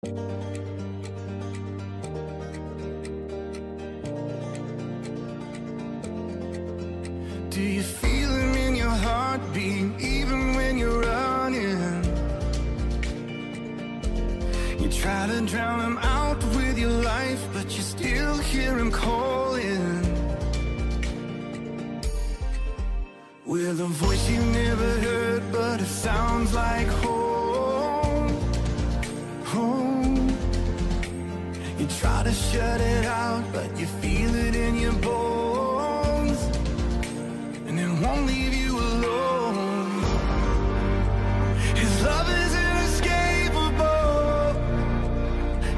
Do you feel it in your heartbeat even when you're running? You try to drown him out with your life, but you still hear him calling. With a voice you never heard, but it sounds like home. Try to shut it out, but you feel it in your bones. And it won't leave you alone. His love is inescapable.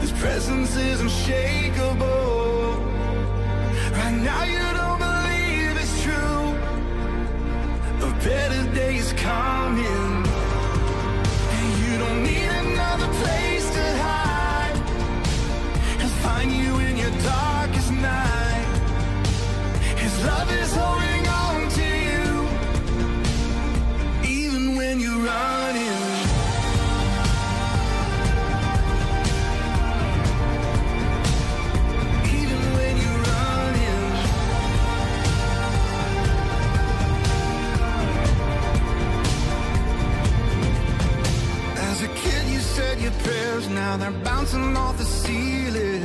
His presence is unshakable. Right now you now they're bouncing off the ceiling.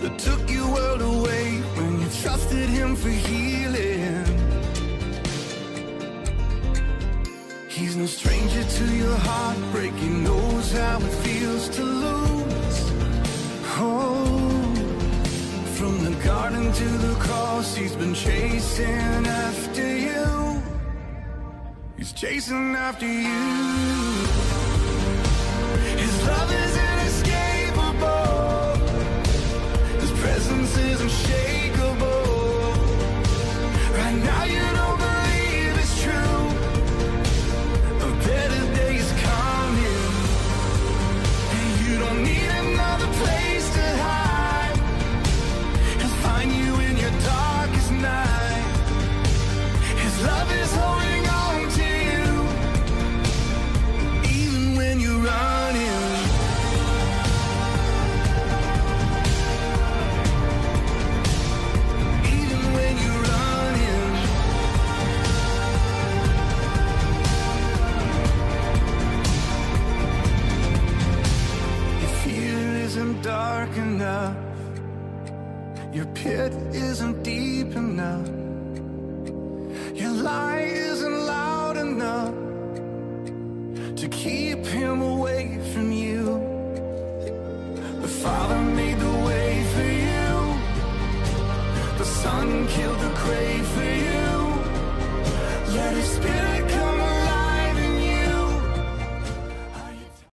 That took your world away when you trusted Him for healing. He's no stranger to your heartbreak, He knows how it feels to lose. Oh. From the garden to the cross, he's been chasing after you. He's chasing after you. His love dark enough. Your pit isn't deep enough. Your lie isn't loud enough to keep him away from you. The Father made the way for you. The Son killed the grave for you.